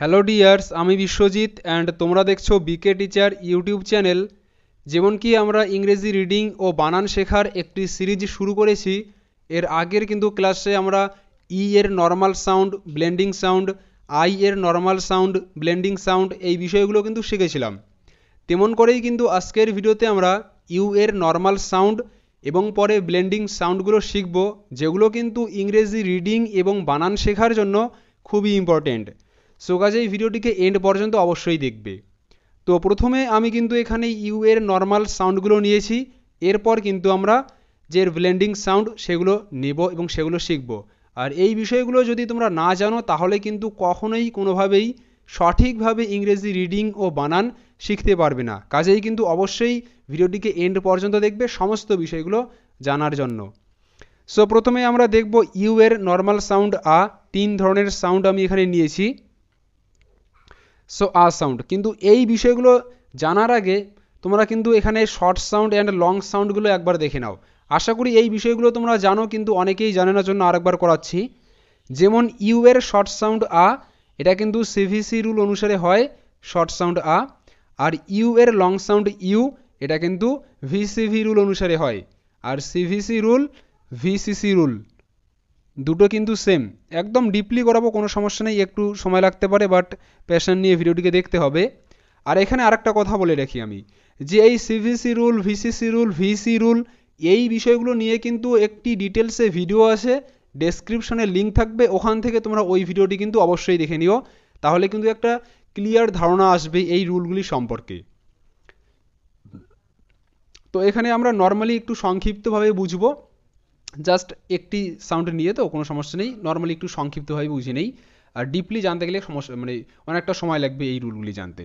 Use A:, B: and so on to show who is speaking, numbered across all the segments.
A: Hello dears আমি Biswajit and তোমরা দেখছ বিকে টিচার ইউটিউব চ্যানেল যেমন কি আমরা ইংরেজি রিডিং ও বানান শেখার একটি সিরিজ শুরু করেছি। এর আগের কিন্তু ক্লাসে আমরা ই এর normal sound blending sound I এর নর্মাল সাউন্ড ব্লেন্ডিং সাউন্ড এই বিষয়গুলো কিন্তু শিখেছিলাম। তেমন করেই কিন্তু আজকের ভিডিওতে আমরা ইউ এর নর্মাল সাউন্ড এবং পরে ব্লেন্ডিং সাউন্ডগুলো শিখব, যেগুলো কিন্তু ইংরেজি রিডিং এবং বানান শেখার জন্য খুবই ইম্পর্টেন্ট সো কাজে এই ভিডিওটিকে এন্ড পর্যন্ত অবশ্যই দেখবে। তো প্রথমে আমি কিন্তু এখানে ইউ এর নর্মাল সাউন্ডগুলো নিয়েছি। এরপর কিন্তু আমরা যে ব্লেন্ডিং সাউন্ড সেগুলো নেব এবং সেগুলো শিখব। আর এই বিষয়গুলো যদি তোমরা না জানো, তাহলে কিন্তু কখনোই কোনোভাবেই সঠিকভাবে ইংরেজি রিডিং ও বানান শিখতে পারবে না। কাজেই কিন্তু অবশ্যই ভিডিওটিকে এন্ড পর্যন্ত দেখবে সমস্ত বিষয়গুলো জানার জন্য। সো প্রথমে আমরা দেখব ইউ এর নর্মাল সাউন্ড আ, তিন ধরনের সাউন্ড আমি এখানে নিয়েছি। সো আ সাউন্ড কিন্তু এই বিষয়গুলো জানার আগে তোমরা কিন্তু এখানে শর্ট সাউন্ড অ্যান্ড লং সাউন্ডগুলো একবার দেখে নাও আশা করি এই বিষয়গুলো তোমরা জানো কিন্তু অনেকেই জানে না জন্য আরেকবার করাচ্ছি যেমন ইউ এর শর্ট সাউন্ড আ এটা কিন্তু সিভিসি রুল অনুসারে হয় শর্ট সাউন্ড আ আর ইউ এর লং সাউন্ড ইউ এটা কিন্তু ভিসিভি রুল অনুসারে হয় আর সিভিসি রুল ভিসিসি রুল দুটো কিন্তু সেম একদম ডিপলি করাবো, কোনো সমস্যা নেই, একটু সময় লাগতে পারে বাট প্যাশন নিয়ে ভিডিওটিকে দেখতে হবে। আর এখানে আরেকটা কথা বলে রাখি আমি, যে এই CVC rule VCC rule VC rule এই বিষয়গুলো নিয়ে কিন্তু একটি ডিটেলসে ভিডিও আছে ডেসক্রিপশনে লিঙ্ক থাকবে, ওখান থেকে তোমরা ওই ভিডিওটি কিন্তু অবশ্যই দেখে নিও। তাহলে কিন্তু একটা ক্লিয়ার ধারণা আসবে এই রুলগুলি সম্পর্কে। তো এখানে আমরা নর্মালি একটু সংক্ষিপ্তভাবে বুঝব। জাস্ট একটি সাউন্ড নিয়ে তো কোনো সমস্যা নেই। নর্মালি একটু সংক্ষিপ্তভাবে বুঝে নেই। আর ডিপলি জানতে গেলে সমস্যা মানে অনেকটা সময় লাগবে এই রুলগুলি জানতে।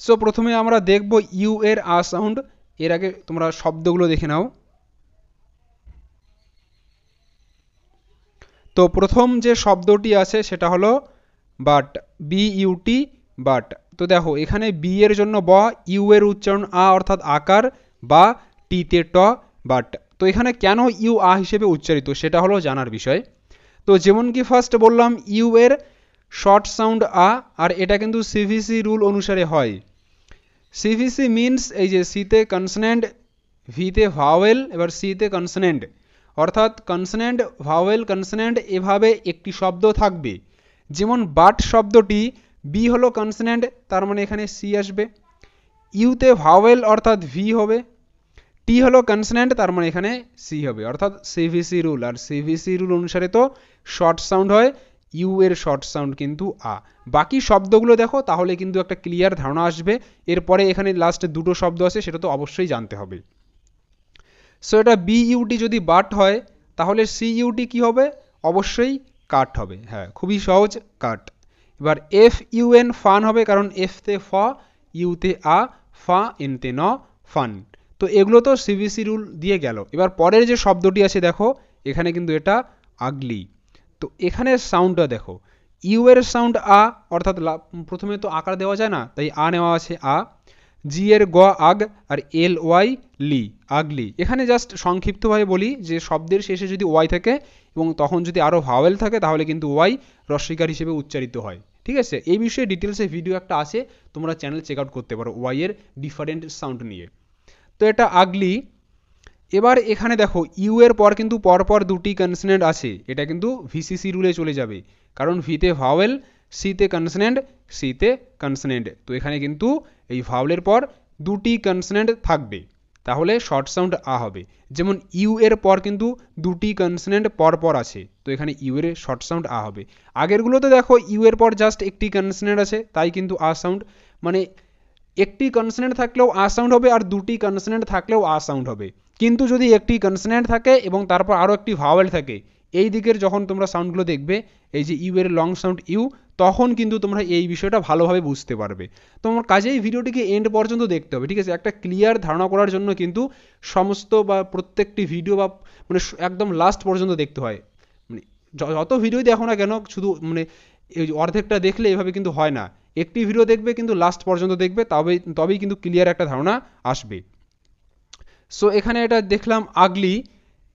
A: সো প্রথমে আমরা দেখব ইউ এর আ সাউন্ড এর আগে তোমরা শব্দগুলো দেখে নাও। তো প্রথম যে শব্দটি আছে সেটা হলো বাট বি ইউটি বাট তো দেখো, এখানে বি এর জন্য ব ইউ এর উচ্চারণ আ অর্থাৎ আকার বা টিতে ট বাট তো এখানে কেন ইউ আ হিসেবে উচ্চারিত সেটা হলো জানার বিষয়। তো যেমন কি ফার্স্ট বললাম, ইউ এর শর্ট সাউন্ড আ, আর এটা কিন্তু সিভিসি রুল অনুসারে হয়। সিভিসি মিনস এই যে সিতে কনসনেন্ট ভিতে ভাওয়েল এবার সিতে কনসনেন্ট অর্থাৎ কনসনেন্ট ভাওয়েল কনসনেন্ট এভাবে একটি শব্দ থাকবে। যেমন বাট শব্দটি বি হলো কনসনেন্ট তার মানে এখানে সি আসবে। ইউতে ভাওয়েল অর্থাৎ ভি হবে। টি হলো কনসনেন্ট তার মানে এখানে সি হবে। অর্থাৎ সিভিসি রুল আর সিভিসি রুল অনুসারে তো শর্ট সাউন্ড হয় ইউ এর শর্ট সাউন্ড কিন্তু আ বাকি শব্দগুলো দেখো, তাহলে কিন্তু একটা ক্লিয়ার ধারণা আসবে। এরপরে এখানে লাস্টে দুটো শব্দ আছে, সেটা তো অবশ্যই জানতে হবে। সো এটা বি ইউটি যদি বাট হয়, তাহলে সি ইউটি কী হবে? অবশ্যই কাট হবে। হ্যাঁ খুবই সহজ কাট এবার এফ ইউ এন ফান হবে, কারণ এফতে ফ ইউতে আ, ফা এনতে ন ফান তো এগুলো তো সিবিসি রুল দিয়ে গেল। এবার পরের যে শব্দটি আছে, দেখো, এখানে কিন্তু এটা আগলি তো এখানে সাউন্ডটা দেখো। ইউ এর সাউন্ড আ অর্থাৎ প্রথমে তো আকার দেওয়া যায় না, তাই আ নেওয়া আছে আ জি এর গ আগ আর এল ওয়াই লি আগলি এখানে জাস্ট সংক্ষিপ্তভাবে বলি যে শব্দের শেষে যদি ওয়াই থাকে এবং তখন যদি আরও ভাওয়েল থাকে, তাহলে কিন্তু ওয়াই রস্বীকার হিসেবে উচ্চারিত হয়। ঠিক আছে? এই বিষয়ে ডিটেলসে ভিডিও একটা আছে, তোমরা চ্যানেল চেক আউট করতে পারো ওয়াই এর ডিফারেন্ট সাউন্ড নিয়ে। তো এটা আগলি এবার এখানে দেখো ইউ এর পর কিন্তু পরপর দুটি কনসনেন্ট আছে। এটা কিন্তু ভিসিসি রুলে চলে যাবে। কারণ ভিতে ভাওয়েল সিতে কনসনেন্ট সিতে কনসনেন্ট তো এখানে কিন্তু এই ভাওয়েলের পর দুটি কনসনেন্ট থাকবে। তাহলে শর্ট সাউন্ড আ হবে। যেমন ইউ এর পর কিন্তু দুটি কনসনেন্ট পর পর আছে। তো এখানে ইউ এর শর্ট সাউন্ড আ হবে। আগেরগুলোতে দেখো ইউ এর পর জাস্ট একটি কনসনেন্ট আছে, তাই কিন্তু আ সাউন্ড মানে একটি কনসনেন্ট থাকলেও আ সাউন্ড হবে আর দুটি কনসনেন্ট থাকলেও আ সাউন্ড হবে। কিন্তু যদি একটি কনসনেন্ট থাকে এবং তারপর আরও একটি ভাওয়েল থাকে, এই দিকের যখন তোমরা সাউন্ডগুলো দেখবে, এই যে ইউ এর লং সাউন্ড ইউ, তখন কিন্তু তোমরা এই বিষয়টা ভালোভাবে বুঝতে পারবে। তোমার কাজেই ভিডিওটিকে এন্ড পর্যন্ত দেখতে হবে, ঠিক আছে? একটা ক্লিয়ার ধারণা করার জন্য কিন্তু সমস্ত বা প্রত্যেকটি ভিডিও বা মানে একদম লাস্ট পর্যন্ত দেখতে হয়। মানে যত ভিডিওই দেখো না কেন, শুধু মানে অর্ধেকটা দেখলে এভাবে কিন্তু হয় না। একটি ভিডিও দেখবে কিন্তু লাস্ট পর্যন্ত দেখবে তবেই তবেই কিন্তু ক্লিয়ার একটা ধারণা আসবে। সো এখানে এটা দেখলাম আগলি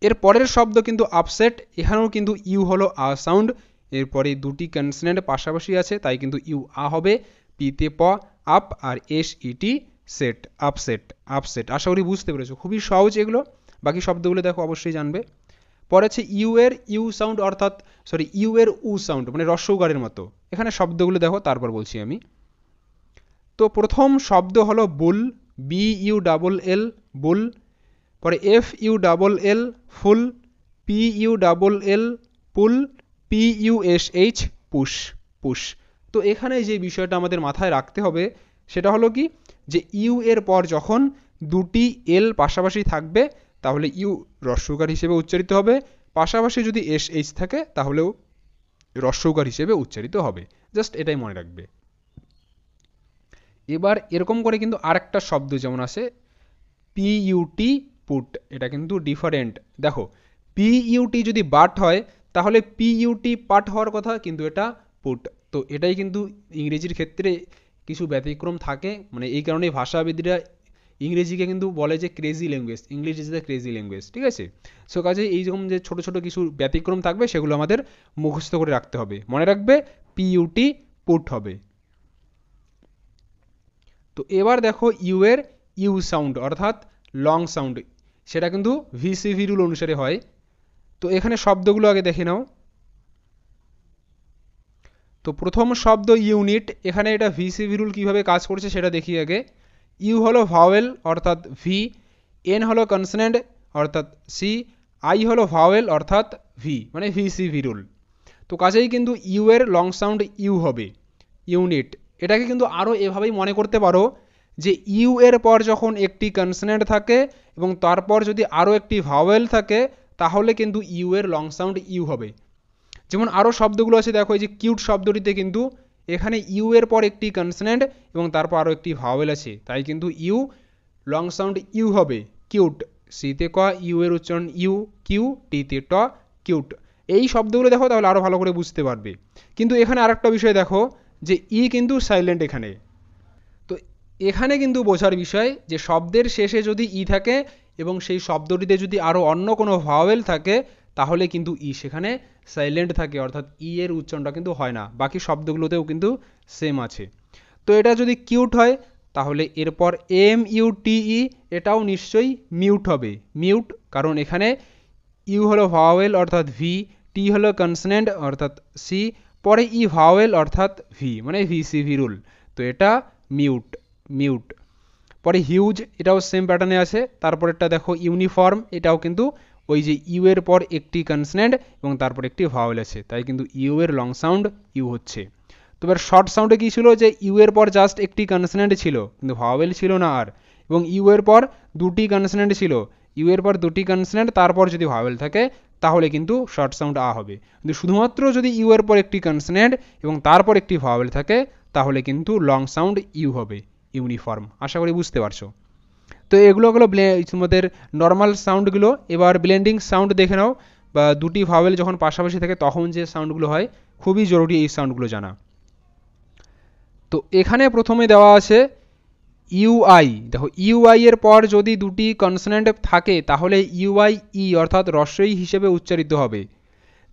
A: এর পরের শব্দ কিন্তু আপসেট এখানেও কিন্তু ইউ হলো আ সাউন্ড এরপরে দুটি কনসনেন্ট পাশাপাশি আছে, তাই কিন্তু ইউ আ হবে পিতে প আপ আর S E T set upset upset আশা করি বুঝতে পেরেছ। খুবই সহজ এগুলো। বাকি শব্দগুলো দেখো, অবশ্যই জানবে। পরে আছে ইউ এর ইউ সাউন্ড অর্থাৎ সরি, ইউ এর উ সাউন্ড মানে রস্যৌকারের মতো। এখানে শব্দগুলো দেখো, তারপর বলছি আমি। তো প্রথম শব্দ হলো bull, B U double L, bull, পরে F U double L, full, P U double L, pull, P U S H, push push. তো এখানে যে বিষয়টা আমাদের মাথায় রাখতে হবে, সেটা হলো কি, যে ইউ এর পর যখন দুটি এল পাশাপাশি থাকবে, তাহলে ইউ রস্যকার হিসেবে উচ্চারিত হবে পাশাপাশি যদি এস এইচ থাকে, তাহলেও রস্যকার হিসেবে উচ্চারিত হবে। জাস্ট এটাই মনে রাখবে। এবার এরকম করে কিন্তু আরেকটা শব্দ যেমন আছে পি ইউটি পুট এটা কিন্তু ডিফারেন্ট দেখো পিইউটি যদি বাট হয়, তাহলে পি ইউটি পাট হওয়ার কথা কিন্তু এটা পুট তো এটাই কিন্তু ইংরেজির ক্ষেত্রে কিছু ব্যতিক্রম থাকে। মানে এই কারণে ভাষাবিদরা ইংরেজিকে কিন্তু বলে যে crazy language English is the crazy language ঠিক আছে? সো কাজে এইরকম যে ছোটো ছোটো কিছু ব্যতিক্রম থাকবে, সেগুলো আমাদের মুখস্থ করে রাখতে হবে। মনে রাখবে পিইউটি পুট হবে। তো এবার দেখো ইউ এর ইউ সাউন্ড অর্থাৎ লং সাউন্ড সেটা কিন্তু ভিসিভি রুল অনুসারে হয়। তো এখানে শব্দগুলো আগে দেখে নাও। তো প্রথম শব্দ ইউনিট এখানে এটা ভিসিভি রুল কীভাবে কাজ করছে সেটা দেখি আগে। ইউ হলো ভাওয়েল অর্থাৎ ভি এন হলো কনসনেন্ট অর্থাৎ সি আই হলো ভাওয়েল অর্থাৎ ভি মানে ভিসিভি রুল তো কাজেই কিন্তু ইউ এর লং সাউন্ড ইউ হবে ইউনিট এটাকে কিন্তু আরও এভাবেই মনে করতে পারো যে ইউ এর পর যখন একটি কনসনেন্ট থাকে এবং তারপর যদি আরও একটি ভাওয়েল থাকে, তাহলে কিন্তু ইউ এর লং সাউন্ড ইউ হবে। যেমন আরও শব্দগুলো আছে, দেখো এই যে কিউট শব্দটিতে কিন্তু এখানে ইউ এর পর একটি কনসনেন্ট এবং তারপর আরও একটি ভাওয়েল আছে। তাই কিন্তু ইউ লং সাউন্ড ইউ হবে। কিউট সিতে ক, ইউ এর উচ্চারণ ইউ কিউ টিতে ট কিউট এই শব্দগুলো দেখো তাহলে আরও ভালো করে বুঝতে পারবে। কিন্তু এখানে আরেকটা বিষয় দেখো যে ই কিন্তু সাইলেন্ট এখানে। তো এখানে কিন্তু বোঝার বিষয় যে শব্দের শেষে যদি ই থাকে এবং সেই শব্দটিতে যদি আরও অন্য কোনো ভাওয়েল থাকে তাহলে কিন্তু ই সেখানে সাইলেন্ট থাকে, অর্থাৎ ই এর উচ্চারণটা কিন্তু হয় না। বাকি শব্দগুলোতেও কিন্তু সেম আছে। তো এটা যদি কিউট হয়, তাহলে এরপর এম ইউ টি ই এটাও নিশ্চয়ই মিউট হবে। মিউট কারণ এখানে ইউ হলো ভাওয়েল অর্থাৎ ভি টি হলো কনসনেন্ট অর্থাৎ সি পরে ই ভাওয়েল অর্থাৎ ভি মানে ভি সি ভি রুল তো এটা মিউট মিউট পরে হিউজ এটাও সেম প্যাটার্নে আছে। তারপরেরটা দেখো ইউনিফর্ম এটাও কিন্তু ওই যে ইউ এর পর একটি কনসনেন্ট এবং তারপর একটি ভাওয়েল আছে। তাই কিন্তু ইউ এর লং সাউন্ড ইউ হচ্ছে। তো এবার শর্ট সাউন্ডে কী ছিল? যে ইউ এর পর জাস্ট একটি কনসনেন্ট ছিল, কিন্তু ভাওয়েল ছিল না আর। এবং ইউ এর পর দুটি কনসনেন্ট ছিল। ইউ এর পর দুটি কনসনেন্ট তারপর যদি ভাওয়েল থাকে, তাহলে কিন্তু শর্ট সাউন্ড আ হবে। কিন্তু শুধুমাত্র যদি ইউ এর পর একটি কনসনেন্ট এবং তারপর একটি ভাওয়েল থাকে, তাহলে কিন্তু লং সাউন্ড ইউ হবে ইউনিফর্ম আশা করি বুঝতে পারছ। তো এগুলো হলো তোমাদের নর্মাল সাউন্ডগুলো এবার ব্লেন্ডিং সাউন্ড দেখে নাও। বা দুটি ভাওয়েল যখন পাশাপাশি থাকে, তখন যে সাউন্ডগুলো হয়, খুবই জরুরি এই সাউন্ডগুলো জানা। তো এখানে প্রথমে দেওয়া আছে ইউআই দেখো ইউআই এর পর যদি দুটি কনসনেন্ট থাকে, তাহলে ইউআই ই অর্থাৎ রস্বই হিসেবে উচ্চারিত হবে।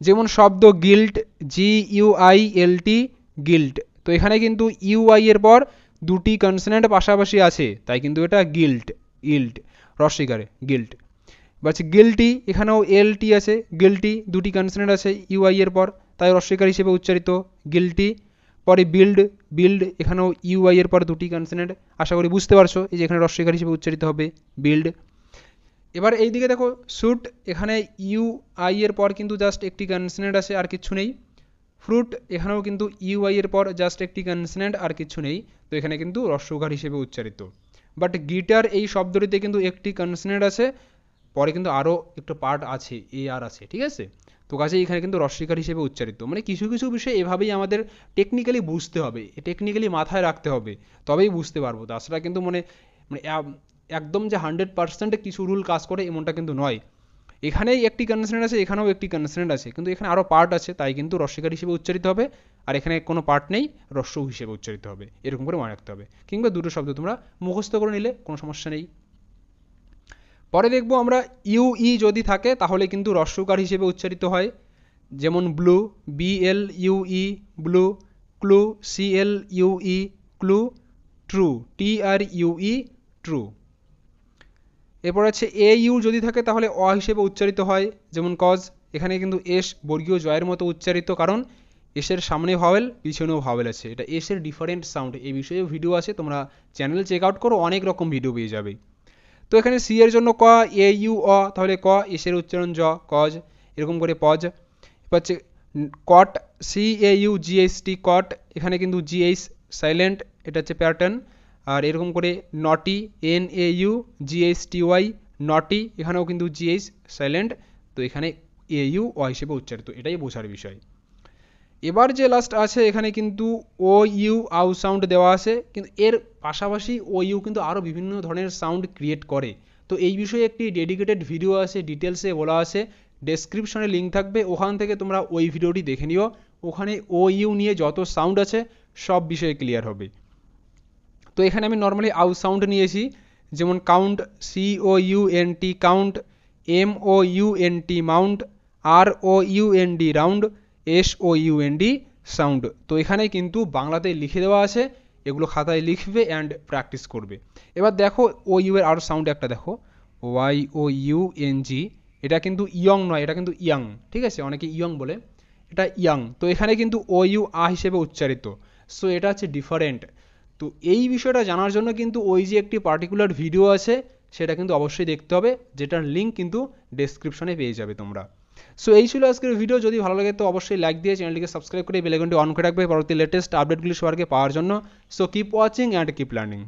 A: যেমন শব্দ guilt G U I L T guilt তো এখানে কিন্তু ইউআই এর পর দুটি কনসনেন্ট পাশাপাশি আছে, তাই কিন্তু এটা গিল্ট ইল্ট রস্বীকারে গিল্ট বা হচ্ছে গিল্টি এখানেও এল টি আছে গিল্টি দুটি কনসনেন্ট আছে ইউআই এর পর, তাই রস্বীকার হিসেবে উচ্চারিত গিল্টি পরে বিল্ড বিল্ড এখানেও ইউআই এর পর দুটি কনসনেন্ট আশা করি বুঝতে পারছ, এই যে এখানে রস্বীকার হিসেবে উচ্চারিত হবে বিল্ড এবার এই দিকে দেখো সুট এখানে ইউ আই এর পর কিন্তু জাস্ট একটি কনসনেন্ট আছে, আর কিছু নেই। ফ্রুট এখানেও কিন্তু ইউআই এর পর জাস্ট একটি কনসনেন্ট আর কিছু নেই। তো এখানে কিন্তু রস্বকার হিসেবে উচ্চারিত। বাট গিটার এই শব্দটিতে কিন্তু একটি কনসনেন্ট আছে, পরে কিন্তু আরও একটু পার্ট আছে এ আর আছে, ঠিক আছে? তো কাজে এখানে কিন্তু রস্বীকার হিসেবে উচ্চারিত। মানে কিছু কিছু বিষয় এভাবেই আমাদের টেকনিক্যালি বুঝতে হবে টেকনিক্যালি মাথায় রাখতে হবে, তবেই বুঝতে পারব। তাছাড়া কিন্তু মানে মানে একদম যে হান্ড্রেড পার্সেন্ট কিছু রুল কাজ করে, এমনটা কিন্তু নয়। এখানেই একটি কনসনেন্ট আছে, এখানেও একটি কনসনেন্ট আছে। কিন্তু এখানে আরও পার্ট আছে, তাই কিন্তু রস্বীকার হিসেবে উচ্চারিত হবে। আর এখানে কোনো পার্ট নেই রস্য হিসেবে উচ্চারিত হবে। এরকম করে মনে রাখতে হবে। কিংবা দুটো শব্দ তোমরা মুখস্থ করে নিলে কোনো সমস্যা নেই। পরে দেখব আমরা ইউ, ই যদি থাকে, তাহলে কিন্তু রস্যকার হিসেবে উচ্চারিত হয়। যেমন blue, B, L, U, E, blue, clue, C, L, U, E, clue, true, T, R, U, E, true. এরপর আছে এ ইউ যদি থাকে তাহলে অ হিসেবে উচ্চারিত হয়, যেমন কজ এখানে কিন্তু এস বর্গীয় জয়ের মতো উচ্চারিত, কারণ এসের সামনে ভাওয়েল পিছনেও ভাওয়েল আছে। এটা এসের ডিফারেন্ট সাউন্ড এই বিষয়ে ভিডিও আছে, তোমরা চ্যানেল চেক আউট করো, অনেক রকম ভিডিও পেয়ে যাবে। তো এখানে সি এর জন্য ক এ ইউ অ, তাহলে ক এসের উচ্চারণ জ কজ এরকম করে পজ। এবার হচ্ছে caught C A U GST caught এখানে কিন্তু জিএইচ সাইলেন্ট এটা হচ্ছে প্যাটার্ন আর এরকম করে naughty N A U G H T Y naughty এখানেও কিন্তু জিএইচ সাইলেন্ট তো এখানে এ ইউ অ হিসেবে উচ্চারিত। এটাই বোঝার বিষয়। এবার যে লাস্ট আছে, এখানে কিন্তু ও ইউ আউ সাউন্ড দেওয়া আছে, কিন্তু এর পাশাপাশি ও ইউ কিন্তু আরও বিভিন্ন ধরনের সাউন্ড ক্রিয়েট করে। তো এই বিষয়ে একটি ডেডিকেটেড ভিডিও আছে ডিটেলসে বলা আছে ডেসক্রিপশনে লিঙ্ক থাকবে, ওখান থেকে তোমরা ওই ভিডিওটি দেখে নিও। ওখানে ও ইউ নিয়ে যত সাউন্ড আছে, সব বিষয়ে ক্লিয়ার হবে। তো এখানে আমি নর্মালি আউ সাউন্ড নিয়েছি যেমন count C O U N T count M O U N T mount R O U N D round S O U N D sound তো এখানে কিন্তু বাংলাতে লিখে দেওয়া আছে, এগুলো খাতায় লিখবে অ্যান্ড প্র্যাকটিস করবে। এবার দেখো ও ইউ এর আরও সাউন্ড একটা দেখো। Y O U N G এটা কিন্তু ইয়ং নয়, এটা কিন্তু ইয়াং ঠিক আছে? অনেকে ইয়ং বলে, এটা ইয়াং তো এখানে কিন্তু ও ইউ আ হিসেবে উচ্চারিত। সো এটা হচ্ছে ডিফারেন্ট তো এই বিষয়টা জানার জন্য কিন্তু ওই যে একটি পার্টিকুলার ভিডিও আছে, সেটা কিন্তু অবশ্যই দেখতে হবে, যেটার লিঙ্ক কিন্তু ডেসক্রিপশনে পেয়ে যাবে তোমরা। সো এই ছিল আজকের ভিডিও যদি ভালো লাগে তো অবশ্যই লাইক দিয়ে চ্যানেলটিকে সাবস্ক্রাইব করে বেলাইকনটি অন করে রাখবে। পরবর্তী লেটেস্ট আপডেটগুলি সবারকে পাওয়ার জন্য। So keep watching and keep learning